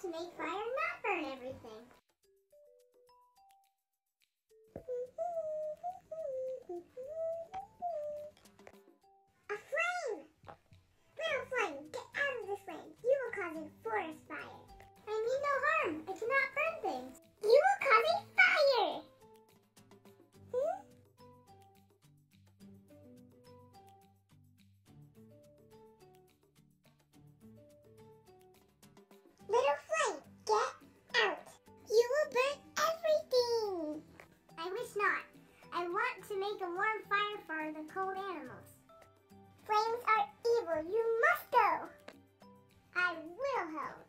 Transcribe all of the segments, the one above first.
to make fire, and not burn everything. A flame! Little flame, get out of the flame. You will cause a forest make a warm fire for the cold animals. Flames are evil. You must go. I will help.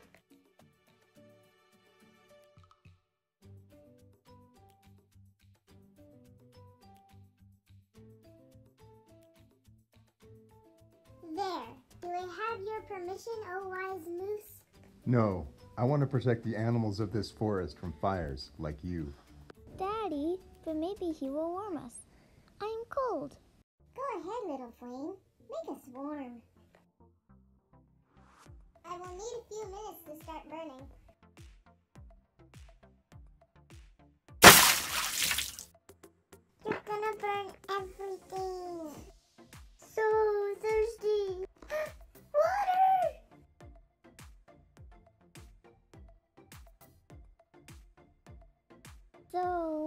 There. Do I have your permission, O wise moose? No, I want to protect the animals of this forest from fires like you. Daddy, but maybe he will warm us. I'm cold. Go ahead, little flame. Make us warm. I will need a few minutes to start burning. You're gonna burn everything. So thirsty. Water! So.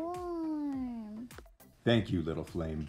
Thank you, little flame.